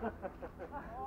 Ha ha ha ha ha!